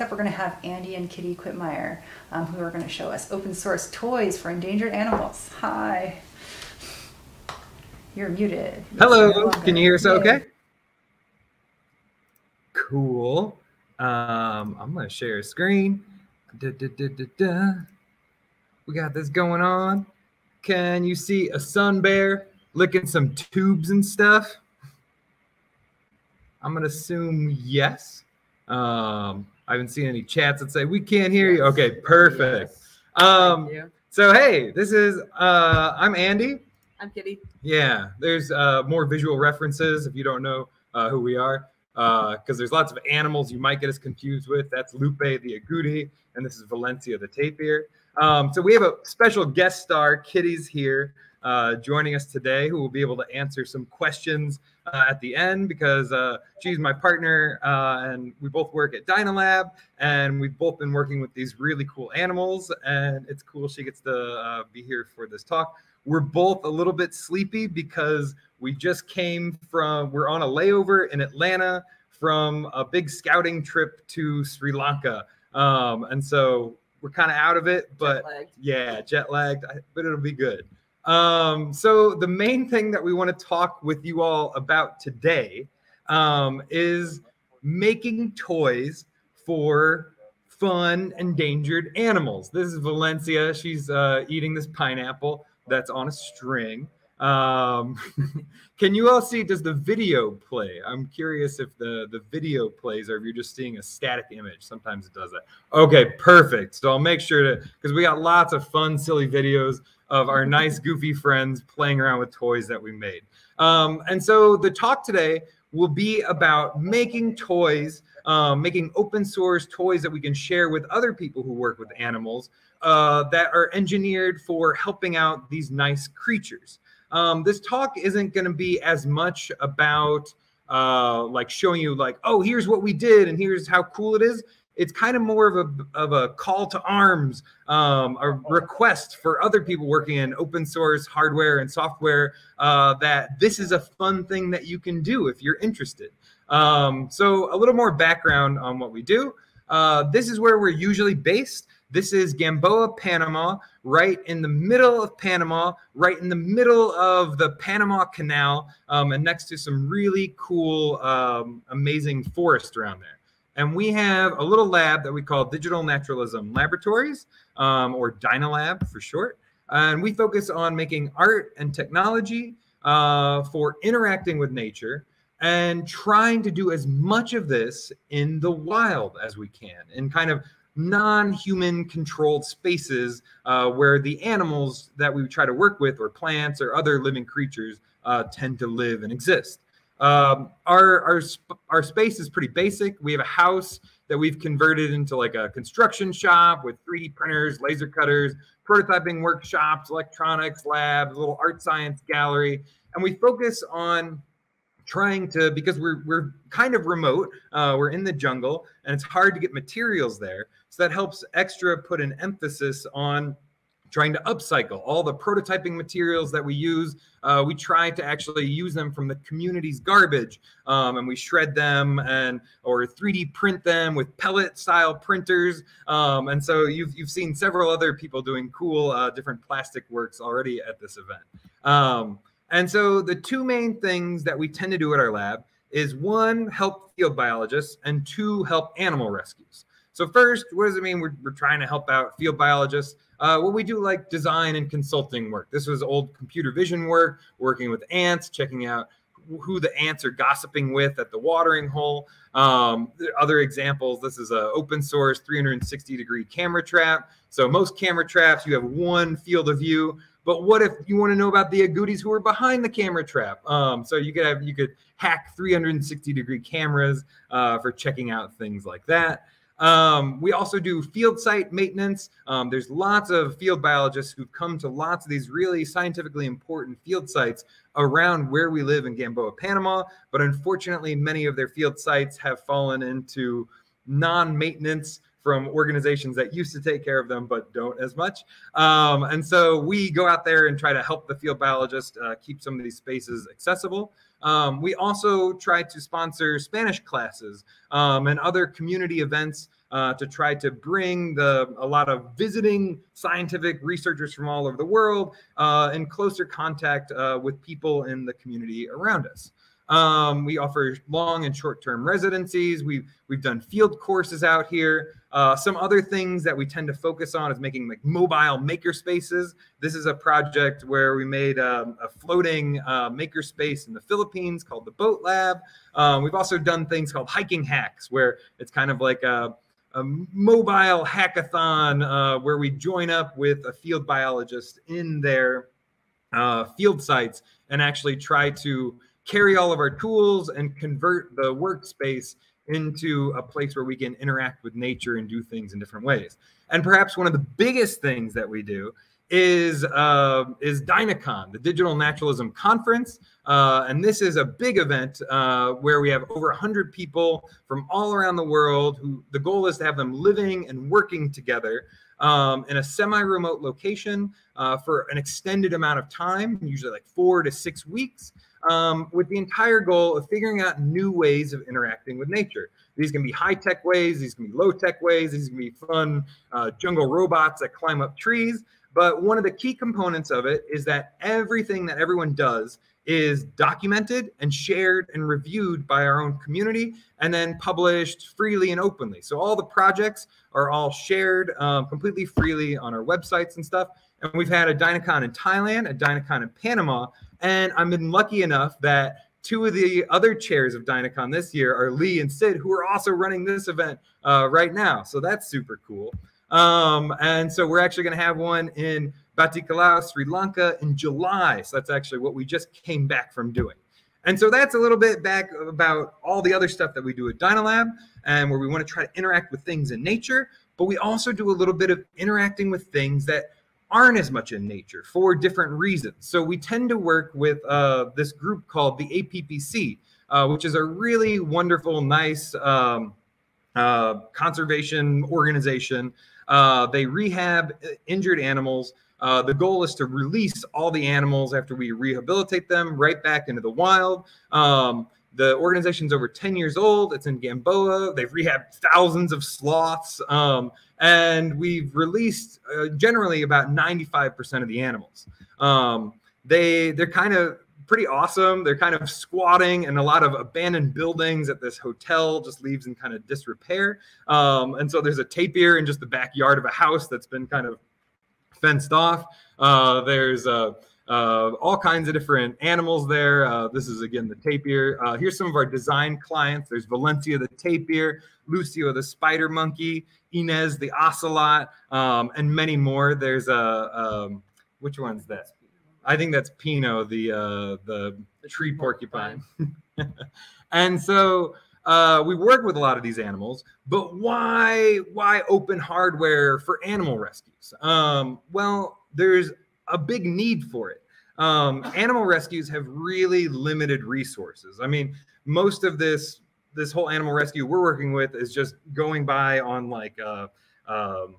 up we're going to have Andy and Kitty Quitmeyer um, who are going to show us open source toys for endangered animals. Hi. You're muted. Hello, no can you hear us okay? Cool. Um, I'm going to share a screen. Da, da, da, we got this going on. Can you see a sun bear licking some tubes and stuff? I'm going to assume yes. Um, I haven't seen any chats that say we can't hear you. Okay, perfect. Yes. Um, so hey, this is uh, I'm Andy. I'm Kitty. Yeah, there's uh, more visual references if you don't know uh, who we are, because uh, there's lots of animals you might get us confused with. That's Lupe the agouti, and this is Valencia the tapir. Um, so we have a special guest star, Kitty's here uh, joining us today, who will be able to answer some questions uh, at the end because uh, she's my partner uh, and we both work at Dynalab and we've both been working with these really cool animals and it's cool she gets to uh, be here for this talk. We're both a little bit sleepy because we just came from, we're on a layover in Atlanta from a big scouting trip to Sri Lanka. Um, and so we're kind of out of it, but jet yeah, jet lagged, but it'll be good. Um, so the main thing that we want to talk with you all about today um, is making toys for fun endangered animals. This is Valencia. She's uh, eating this pineapple that's on a string. Um, can you all see? Does the video play? I'm curious if the the video plays or if you're just seeing a static image. Sometimes it does that. Okay, perfect. So I'll make sure to because we got lots of fun, silly videos of our nice, goofy friends playing around with toys that we made. Um, and so the talk today will be about making toys, um, making open source toys that we can share with other people who work with animals uh, that are engineered for helping out these nice creatures. Um, this talk isn't going to be as much about uh, like showing you like, oh, here's what we did and here's how cool it is it's kind of more of a of a call to arms, um, a request for other people working in open source hardware and software uh, that this is a fun thing that you can do if you're interested. Um, so a little more background on what we do. Uh, this is where we're usually based. This is Gamboa, Panama, right in the middle of Panama, right in the middle of the Panama Canal, um, and next to some really cool, um, amazing forest around there. And we have a little lab that we call Digital Naturalism Laboratories, um, or Dynalab for short. And we focus on making art and technology uh, for interacting with nature and trying to do as much of this in the wild as we can, in kind of non-human controlled spaces uh, where the animals that we try to work with or plants or other living creatures uh, tend to live and exist. Um, our our our space is pretty basic. We have a house that we've converted into like a construction shop with 3D printers, laser cutters, prototyping workshops, electronics labs, little art science gallery, and we focus on trying to because we're we're kind of remote. Uh, we're in the jungle, and it's hard to get materials there. So that helps extra put an emphasis on trying to upcycle all the prototyping materials that we use. Uh, we try to actually use them from the community's garbage, um, and we shred them and or 3D print them with pellet style printers. Um, and so you've you've seen several other people doing cool uh, different plastic works already at this event. Um, and so the two main things that we tend to do at our lab is one help field biologists and two help animal rescues. So first, what does it mean? We're, we're trying to help out field biologists. Uh, well, we do like design and consulting work. This was old computer vision work, working with ants, checking out who the ants are gossiping with at the watering hole. Um, other examples, this is an open source 360 degree camera trap. So most camera traps, you have one field of view. But what if you want to know about the agoutis who are behind the camera trap? Um, so you could have you could hack 360 degree cameras uh, for checking out things like that. Um, we also do field site maintenance. Um, there's lots of field biologists who've come to lots of these really scientifically important field sites around where we live in Gamboa, Panama. But unfortunately, many of their field sites have fallen into non maintenance from organizations that used to take care of them but don't as much. Um, and so we go out there and try to help the field biologist uh, keep some of these spaces accessible. Um, we also try to sponsor Spanish classes um, and other community events uh, to try to bring the a lot of visiting scientific researchers from all over the world uh, in closer contact uh, with people in the community around us. Um, we offer long and short-term residencies. We've we've done field courses out here. Uh, some other things that we tend to focus on is making like mobile maker spaces. This is a project where we made um, a floating uh, maker space in the Philippines called the Boat Lab. Um, we've also done things called hiking hacks, where it's kind of like a, a mobile hackathon uh, where we join up with a field biologist in their uh, field sites and actually try to carry all of our tools and convert the workspace into a place where we can interact with nature and do things in different ways. And perhaps one of the biggest things that we do is uh, is Dynacon, the Digital Naturalism Conference, uh, and this is a big event uh, where we have over 100 people from all around the world. Who the goal is to have them living and working together um, in a semi-remote location uh, for an extended amount of time, usually like four to six weeks um, with the entire goal of figuring out new ways of interacting with nature. These can be high tech ways, these can be low tech ways, these can be fun uh, jungle robots that climb up trees. But one of the key components of it is that everything that everyone does is documented and shared and reviewed by our own community and then published freely and openly. So all the projects are all shared um, completely freely on our websites and stuff. And we've had a Dynacon in Thailand, a Dynacon in Panama, and I've been lucky enough that two of the other chairs of Dynacon this year are Lee and Sid, who are also running this event uh, right now. So that's super cool. Um, and so we're actually going to have one in Batticaloa, Sri Lanka in July. So that's actually what we just came back from doing. And so that's a little bit back about all the other stuff that we do at Dynalab and where we want to try to interact with things in nature, but we also do a little bit of interacting with things that aren't as much in nature for different reasons. So we tend to work with uh, this group called the APPC, uh, which is a really wonderful, nice um, uh, conservation organization. Uh, they rehab injured animals. Uh, the goal is to release all the animals after we rehabilitate them right back into the wild. Um, the organization's over 10 years old. It's in Gamboa. They've rehabbed thousands of sloths. Um, and we've released uh, generally about 95% of the animals. Um, they they're kind of pretty awesome. They're kind of squatting in a lot of abandoned buildings at this hotel, just leaves in kind of disrepair. Um, and so there's a tapir in just the backyard of a house that's been kind of fenced off. Uh, there's a uh, all kinds of different animals there. Uh, this is again the tapir. Uh, here's some of our design clients. There's Valencia the tapir, Lucio the spider monkey, Inez the ocelot, um, and many more. There's a um, which one's that? I think that's Pino the uh, the tree porcupine. and so uh, we work with a lot of these animals, but why why open hardware for animal rescues? Um, well, there's a big need for it. Um, animal rescues have really limited resources. I mean, most of this this whole animal rescue we're working with is just going by on like uh, um,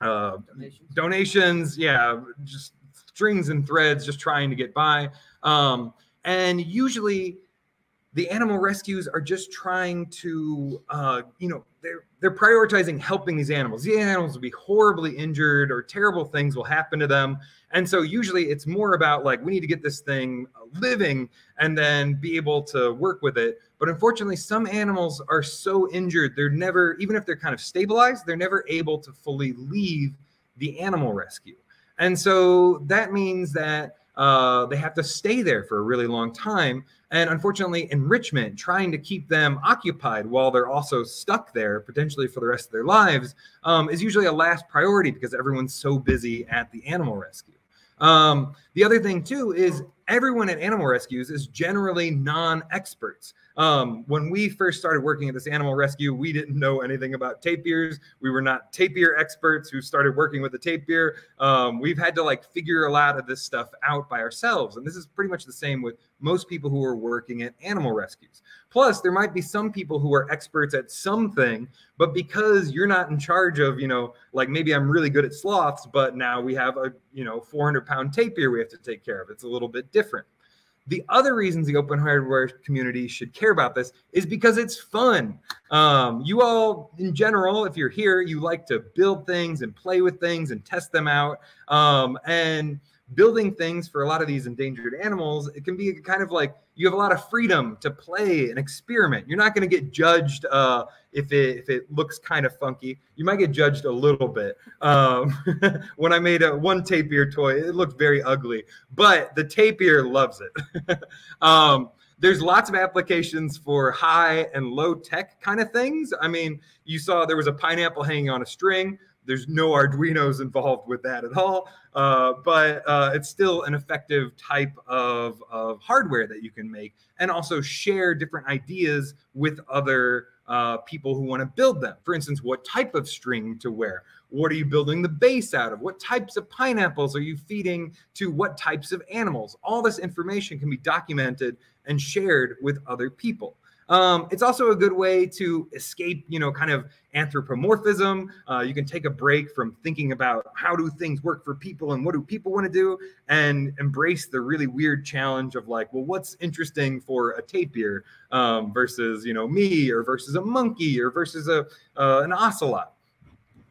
uh, donations. donations. Yeah, just strings and threads, just trying to get by. Um, and usually, the animal rescues are just trying to, uh, you know, they're they're prioritizing helping these animals. These animals will be horribly injured, or terrible things will happen to them. And so usually it's more about like we need to get this thing living and then be able to work with it. But unfortunately, some animals are so injured, they're never, even if they're kind of stabilized, they're never able to fully leave the animal rescue. And so that means that uh, they have to stay there for a really long time. And unfortunately, enrichment, trying to keep them occupied while they're also stuck there potentially for the rest of their lives, um, is usually a last priority because everyone's so busy at the animal rescue. Um, the other thing too is everyone at animal rescues is generally non-experts. Um, when we first started working at this animal rescue, we didn't know anything about tapirs. We were not tapir experts who started working with the tapir. Um, we've had to like figure a lot of this stuff out by ourselves. And this is pretty much the same with most people who are working at animal rescues. Plus, there might be some people who are experts at something, but because you're not in charge of, you know, like maybe I'm really good at sloths, but now we have a, you know, 400 pound tapir we have to take care of. It's a little bit different. The other reasons the open hardware community should care about this is because it's fun. Um, you all, in general, if you're here, you like to build things and play with things and test them out. Um, and building things for a lot of these endangered animals, it can be kind of like you have a lot of freedom to play and experiment. You're not going to get judged uh, if it if it looks kind of funky. You might get judged a little bit. Um, when I made a one tapir toy, it looked very ugly, but the tapir loves it. um, there's lots of applications for high and low tech kind of things. I mean, you saw there was a pineapple hanging on a string. There's no Arduinos involved with that at all, uh, but uh, it's still an effective type of, of hardware that you can make and also share different ideas with other uh, people who want to build them. For instance, what type of string to wear? What are you building the base out of? What types of pineapples are you feeding to what types of animals? All this information can be documented and shared with other people. Um, it's also a good way to escape, you know, kind of anthropomorphism. Uh, you can take a break from thinking about how do things work for people and what do people want to do, and embrace the really weird challenge of like, well, what's interesting for a tapir um, versus, you know, me or versus a monkey or versus a uh, an ocelot.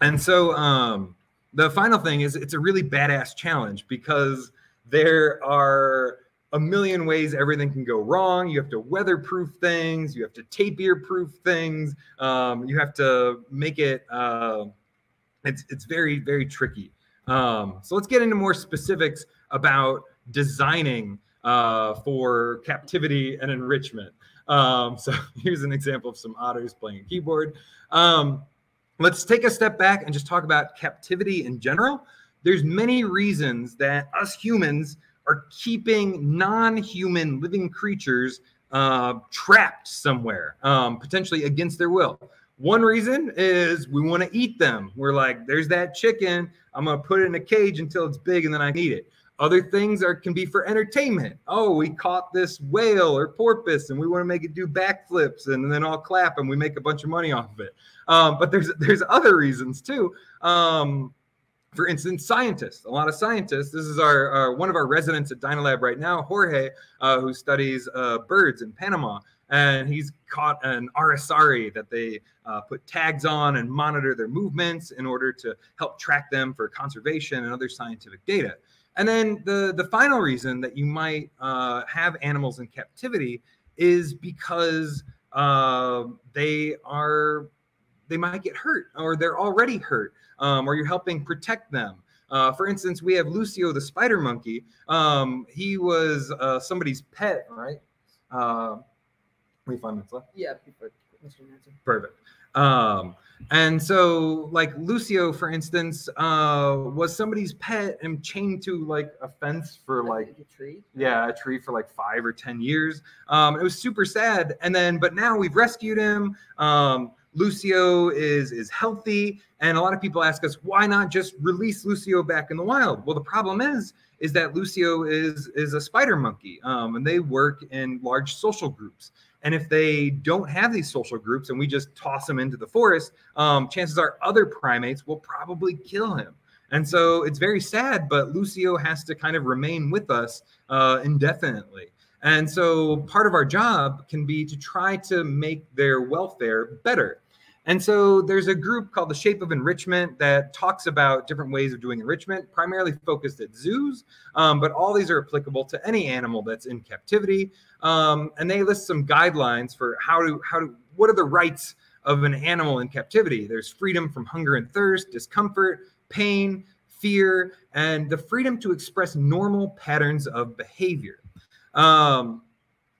And so um, the final thing is it's a really badass challenge because there are a million ways everything can go wrong. You have to weatherproof things. You have to tapir proof things. Um, you have to make it. Uh, it's it's very very tricky. Um, so let's get into more specifics about designing uh, for captivity and enrichment. Um, so here's an example of some otters playing a keyboard. Um, let's take a step back and just talk about captivity in general. There's many reasons that us humans are keeping non-human living creatures uh, trapped somewhere, um, potentially against their will. One reason is we want to eat them. We're like, there's that chicken. I'm gonna put it in a cage until it's big, and then I eat it. Other things are can be for entertainment. Oh, we caught this whale or porpoise, and we want to make it do backflips, and then I'll clap, and we make a bunch of money off of it. Um, but there's there's other reasons too. Um, for instance, scientists. A lot of scientists. This is our, our one of our residents at Dynalab right now, Jorge, uh, who studies uh, birds in Panama, and he's caught an aracari that they uh, put tags on and monitor their movements in order to help track them for conservation and other scientific data. And then the the final reason that you might uh, have animals in captivity is because uh, they are they might get hurt or they're already hurt um, or you're helping protect them. Uh, for instance, we have Lucio the spider monkey. Um, he was uh, somebody's pet, right? Uh, we minutes left. Yeah. Perfect. Um, and so, like Lucio, for instance, uh, was somebody's pet and chained to like a fence for like a tree. Yeah, a tree for like five or ten years. Um, it was super sad. And then, but now we've rescued him. Um, Lucio is is healthy, and a lot of people ask us why not just release Lucio back in the wild. Well, the problem is is that Lucio is is a spider monkey, um, and they work in large social groups. And if they don't have these social groups, and we just toss them into the forest, um, chances are other primates will probably kill him. And so it's very sad, but Lucio has to kind of remain with us uh, indefinitely. And so part of our job can be to try to make their welfare better. And so there's a group called the Shape of Enrichment that talks about different ways of doing enrichment, primarily focused at zoos, um, but all these are applicable to any animal that's in captivity. Um, and they list some guidelines for how to how to what are the rights of an animal in captivity. There's freedom from hunger and thirst, discomfort, pain, fear, and the freedom to express normal patterns of behavior. Um,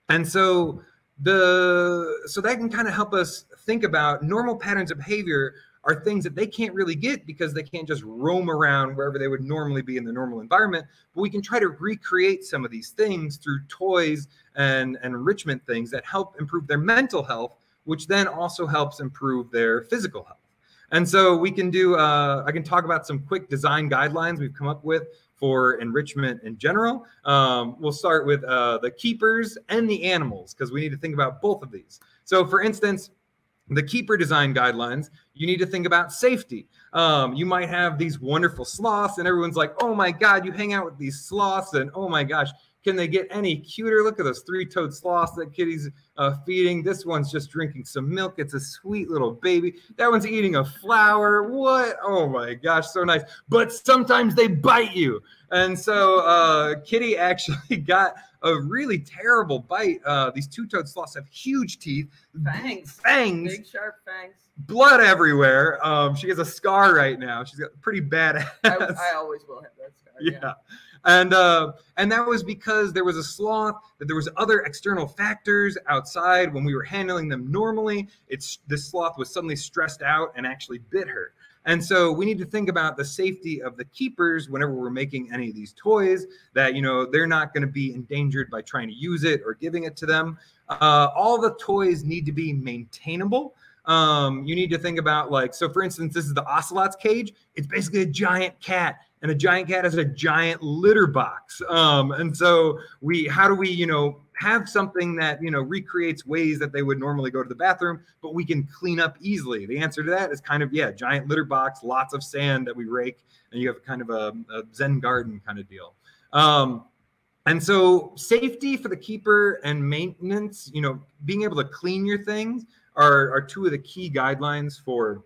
and so the so that can kind of help us think about normal patterns of behavior are things that they can't really get because they can't just roam around wherever they would normally be in the normal environment. But we can try to recreate some of these things through toys and, and enrichment things that help improve their mental health, which then also helps improve their physical health. And so we can do, uh, I can talk about some quick design guidelines we've come up with for enrichment in general. Um, we'll start with uh, the keepers and the animals because we need to think about both of these. So, for instance, the keeper design guidelines, you need to think about safety. Um, you might have these wonderful sloths, and everyone's like, oh my God, you hang out with these sloths, and oh my gosh, can they get any cuter? Look at those three-toed sloths that Kitty's uh, feeding. This one's just drinking some milk. It's a sweet little baby. That one's eating a flower. What? Oh my gosh, so nice. But sometimes they bite you. And so uh, Kitty actually got a really terrible bite. Uh, these two-toed sloths have huge teeth, Fangs. fangs, Big sharp fangs. blood everywhere. Um, she has a scar right now. She's got pretty bad I, ass. I always will have that scar. yeah. And uh, and that was because there was a sloth that there was other external factors outside when we were handling them normally. It's this sloth was suddenly stressed out and actually bit her. And so we need to think about the safety of the keepers whenever we're making any of these toys that you know they're not going to be endangered by trying to use it or giving it to them. Uh, all the toys need to be maintainable. Um, you need to think about like so for instance this is the ocelot's cage it's basically a giant cat and a giant cat has a giant litter box. Um, and so we how do we you know have something that you know recreates ways that they would normally go to the bathroom but we can clean up easily? The answer to that is kind of yeah giant litter box lots of sand that we rake and you have kind of a, a zen garden kind of deal. Um, and so safety for the keeper and maintenance you know being able to clean your things are, are two of the key guidelines for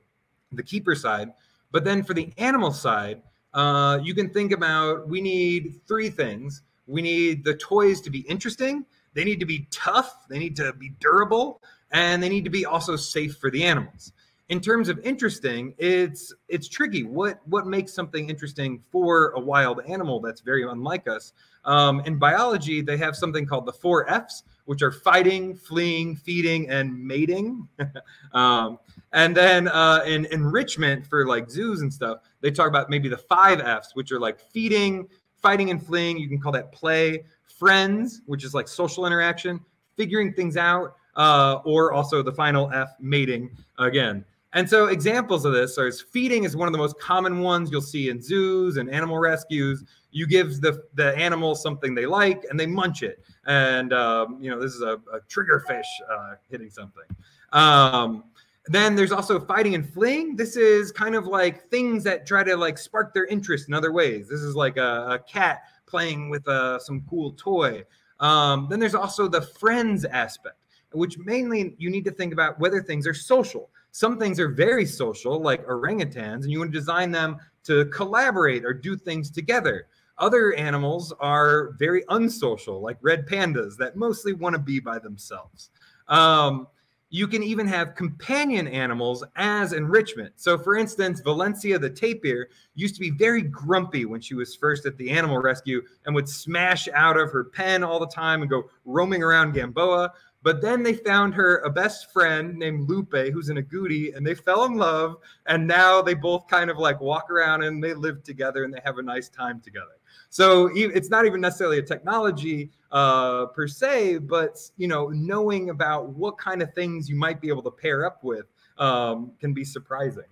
the keeper side. But then for the animal side, uh, you can think about we need three things. We need the toys to be interesting, they need to be tough, they need to be durable, and they need to be also safe for the animals. In terms of interesting, it's it's tricky. What what makes something interesting for a wild animal that's very unlike us? Um, in biology, they have something called the four F's, which are fighting, fleeing, feeding, and mating. um, and then uh, in enrichment for like zoos and stuff, they talk about maybe the five F's, which are like feeding, fighting, and fleeing. You can call that play. Friends, which is like social interaction, figuring things out, uh, or also the final F, mating again. And so examples of this are feeding is one of the most common ones you'll see in zoos and animal rescues. You give the, the animal something they like and they munch it. And, um, you know, this is a, a triggerfish uh, hitting something. Um, then there's also fighting and fleeing. This is kind of like things that try to like spark their interest in other ways. This is like a, a cat playing with uh, some cool toy. Um, then there's also the friends aspect, which mainly you need to think about whether things are social. Some things are very social, like orangutans, and you want to design them to collaborate or do things together. Other animals are very unsocial, like red pandas that mostly want to be by themselves. Um, you can even have companion animals as enrichment. So, for instance, Valencia the tapir used to be very grumpy when she was first at the animal rescue and would smash out of her pen all the time and go roaming around Gamboa. But then they found her a best friend named Lupe, who's an agouti, and they fell in love. And now they both kind of like walk around and they live together and they have a nice time together. So it's not even necessarily a technology uh, per se, but you know, knowing about what kind of things you might be able to pair up with um, can be surprising.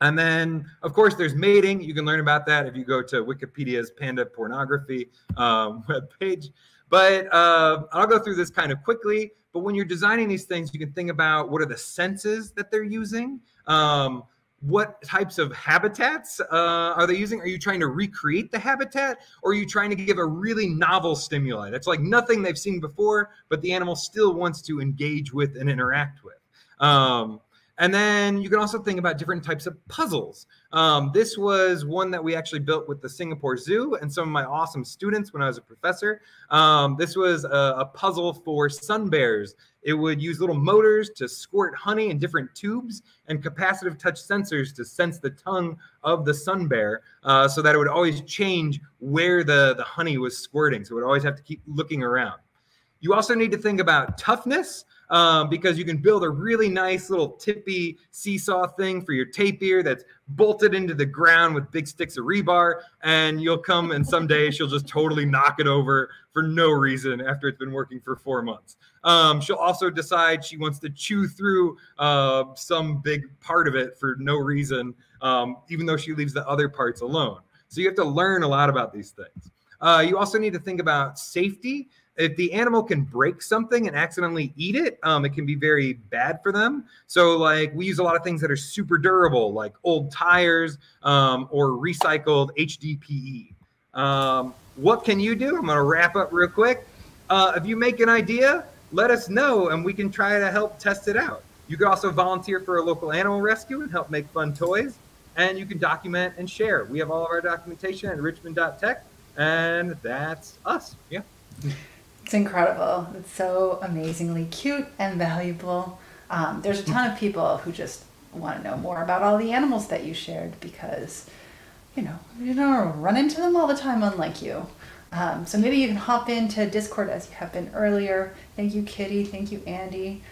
And then, of course, there's mating. You can learn about that if you go to Wikipedia's panda pornography um, webpage. But uh, I'll go through this kind of quickly. But when you're designing these things, you can think about what are the senses that they're using. Um, what types of habitats uh, are they using? Are you trying to recreate the habitat or are you trying to give a really novel stimuli? That's like nothing they've seen before, but the animal still wants to engage with and interact with. Um, and then you can also think about different types of puzzles. Um, this was one that we actually built with the Singapore Zoo and some of my awesome students when I was a professor. Um, this was a, a, puzzle for sun bears. It would use little motors to squirt honey in different tubes and capacitive touch sensors to sense the tongue of the sun bear uh, so that it would always change where the, the honey was squirting. So it would always have to keep looking around. You also need to think about toughness um, because you can build a really nice little tippy seesaw thing for your tapir that's bolted into the ground with big sticks of rebar. And you'll come and someday she'll just totally knock it over for no reason after it's been working for four months. Um, she'll also decide she wants to chew through uh, some big part of it for no reason, um, even though she leaves the other parts alone. So you have to learn a lot about these things. Uh, you also need to think about safety if the animal can break something and accidentally eat it, um, it can be very bad for them. So, like, we use a lot of things that are super durable, like old tires um, or recycled HDPE. Um, what can you do? I'm going to wrap up real quick. Uh, if you make an idea, let us know and we can try to help test it out. You can also volunteer for a local animal rescue and help make fun toys. And you can document and share. We have all of our documentation at richmond.tech. And that's us. Yeah. It's incredible. It's so amazingly cute and valuable. Um, there's a ton of people who just want to know more about all the animals that you shared because, you know, you don't run into them all the time, unlike you. Um, so maybe you can hop into Discord as you have been earlier. Thank you, Kitty. Thank you, Andy.